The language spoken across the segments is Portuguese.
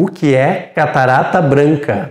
O que é catarata branca?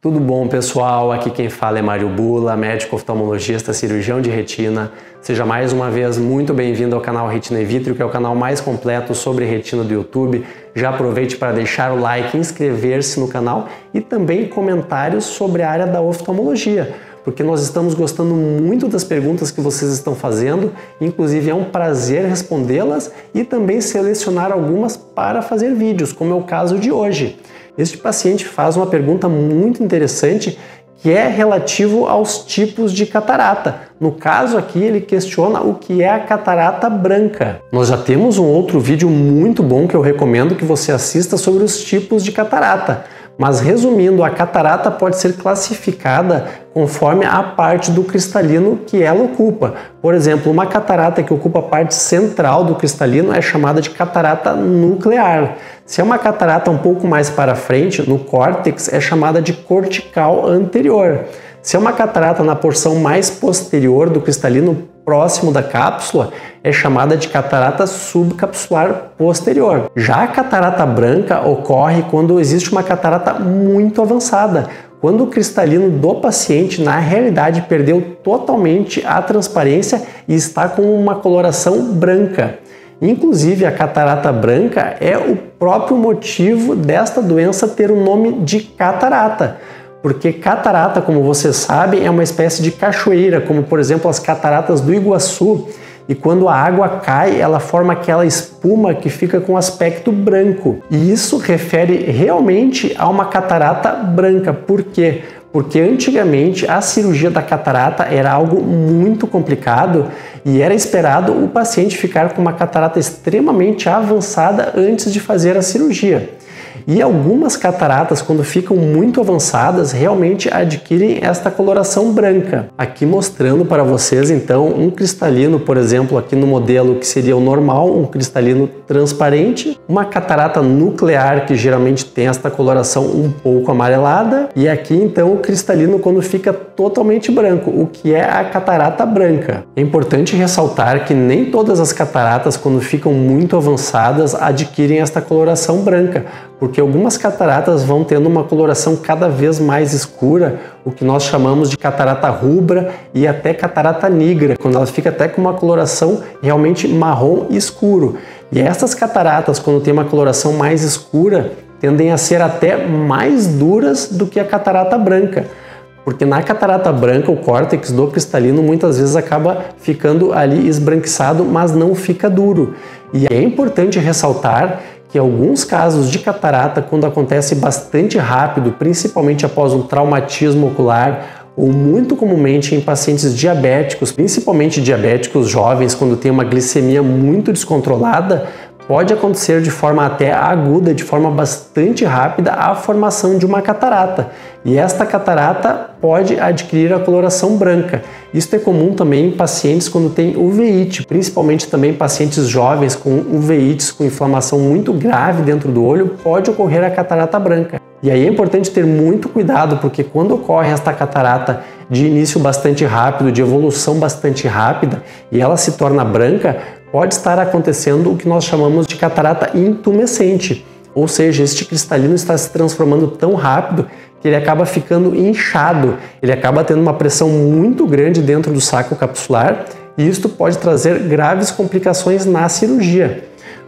Tudo bom, pessoal? Aqui quem fala é Mário Bula, médico oftalmologista, cirurgião de retina. Seja mais uma vez muito bem-vindo ao canal Retina e Vitro, que é o canal mais completo sobre retina do YouTube. Já aproveite para deixar o like, inscrever-se no canal e também comentários sobre a área da oftalmologia porque nós estamos gostando muito das perguntas que vocês estão fazendo, inclusive é um prazer respondê-las e também selecionar algumas para fazer vídeos, como é o caso de hoje. Este paciente faz uma pergunta muito interessante que é relativo aos tipos de catarata. No caso aqui, ele questiona o que é a catarata branca. Nós já temos um outro vídeo muito bom que eu recomendo que você assista sobre os tipos de catarata. Mas resumindo, a catarata pode ser classificada conforme a parte do cristalino que ela ocupa. Por exemplo, uma catarata que ocupa a parte central do cristalino é chamada de catarata nuclear. Se é uma catarata um pouco mais para frente, no córtex, é chamada de cortical anterior. Se é uma catarata na porção mais posterior do cristalino próximo da cápsula, é chamada de catarata subcapsular posterior. Já a catarata branca ocorre quando existe uma catarata muito avançada, quando o cristalino do paciente na realidade perdeu totalmente a transparência e está com uma coloração branca. Inclusive, a catarata branca é o próprio motivo desta doença ter o nome de catarata porque catarata, como vocês sabem, é uma espécie de cachoeira, como por exemplo as cataratas do Iguaçu, e quando a água cai, ela forma aquela espuma que fica com aspecto branco. E isso refere realmente a uma catarata branca. Por quê? Porque antigamente a cirurgia da catarata era algo muito complicado e era esperado o paciente ficar com uma catarata extremamente avançada antes de fazer a cirurgia. E algumas cataratas, quando ficam muito avançadas, realmente adquirem esta coloração branca. Aqui mostrando para vocês então um cristalino, por exemplo, aqui no modelo que seria o normal, um cristalino transparente, uma catarata nuclear que geralmente tem esta coloração um pouco amarelada, e aqui então o cristalino quando fica totalmente branco, o que é a catarata branca. É importante ressaltar que nem todas as cataratas, quando ficam muito avançadas, adquirem esta coloração branca, porque algumas cataratas vão tendo uma coloração cada vez mais escura, o que nós chamamos de catarata rubra e até catarata negra, quando ela fica até com uma coloração realmente marrom escuro. E essas cataratas, quando tem uma coloração mais escura, tendem a ser até mais duras do que a catarata branca. Porque na catarata branca, o córtex do cristalino muitas vezes acaba ficando ali esbranquiçado, mas não fica duro. E é importante ressaltar que alguns casos de catarata, quando acontece bastante rápido, principalmente após um traumatismo ocular, ou muito comumente em pacientes diabéticos, principalmente diabéticos jovens, quando tem uma glicemia muito descontrolada, pode acontecer de forma até aguda, de forma bastante rápida, a formação de uma catarata. E esta catarata pode adquirir a coloração branca. Isso é comum também em pacientes quando tem uveíte, principalmente também pacientes jovens com uveites com inflamação muito grave dentro do olho, pode ocorrer a catarata branca. E aí é importante ter muito cuidado, porque quando ocorre esta catarata de início bastante rápido, de evolução bastante rápida, e ela se torna branca, pode estar acontecendo o que nós chamamos de catarata intumescente, ou seja, este cristalino está se transformando tão rápido que ele acaba ficando inchado, ele acaba tendo uma pressão muito grande dentro do saco capsular e isto pode trazer graves complicações na cirurgia,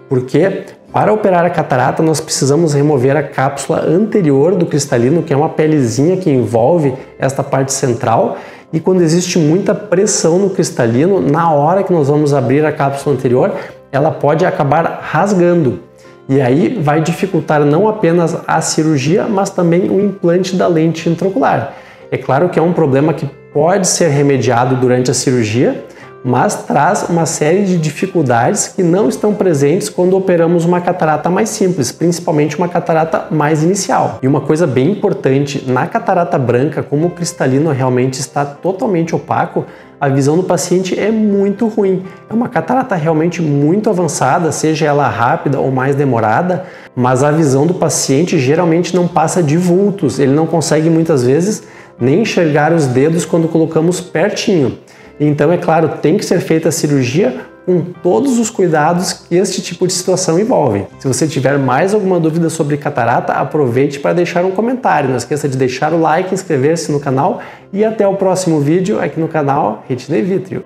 porque para operar a catarata nós precisamos remover a cápsula anterior do cristalino, que é uma pelezinha que envolve esta parte central, e quando existe muita pressão no cristalino, na hora que nós vamos abrir a cápsula anterior, ela pode acabar rasgando. E aí vai dificultar não apenas a cirurgia, mas também o implante da lente intraocular. É claro que é um problema que pode ser remediado durante a cirurgia, mas traz uma série de dificuldades que não estão presentes quando operamos uma catarata mais simples, principalmente uma catarata mais inicial. E uma coisa bem importante, na catarata branca, como o cristalino realmente está totalmente opaco, a visão do paciente é muito ruim. É uma catarata realmente muito avançada, seja ela rápida ou mais demorada, mas a visão do paciente geralmente não passa de vultos, ele não consegue muitas vezes nem enxergar os dedos quando colocamos pertinho. Então, é claro, tem que ser feita a cirurgia com todos os cuidados que este tipo de situação envolve. Se você tiver mais alguma dúvida sobre catarata, aproveite para deixar um comentário. Não esqueça de deixar o like, inscrever-se no canal e até o próximo vídeo aqui no canal Retina e Vítreo.